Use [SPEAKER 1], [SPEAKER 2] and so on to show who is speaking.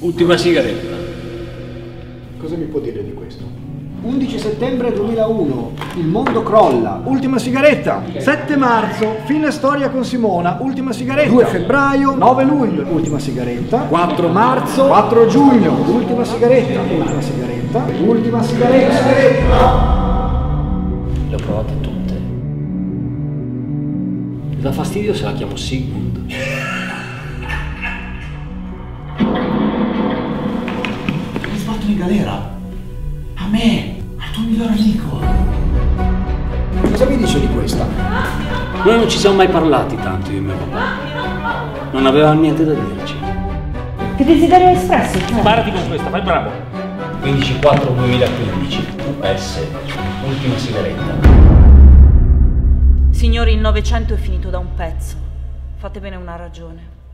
[SPEAKER 1] Ultima sigaretta.
[SPEAKER 2] Cosa mi può dire di questo? 11 settembre 2001, il mondo crolla, ultima sigaretta. 7 marzo, fine storia con Simona, ultima sigaretta. 2 febbraio, 9 luglio, ultima sigaretta. 4 marzo, 4 giugno, ultima sigaretta, ultima sigaretta, ultima sigaretta.
[SPEAKER 1] Le ho provate tutte. Dà fastidio se la chiamo Sigmund.
[SPEAKER 3] In galera? A me, al tuo migliore amico.
[SPEAKER 2] Cosa mi dice di questa?
[SPEAKER 1] Noi non ci siamo mai parlati tanto io e mio papà. Non aveva niente da dirci.
[SPEAKER 4] Che desiderio hai espresso? Cioè?
[SPEAKER 1] Sparati con questa, fai bravo. 15-4-2015, UPS, ultima sigaretta.
[SPEAKER 5] Signori, il Novecento è finito da un pezzo. Fatevene una ragione.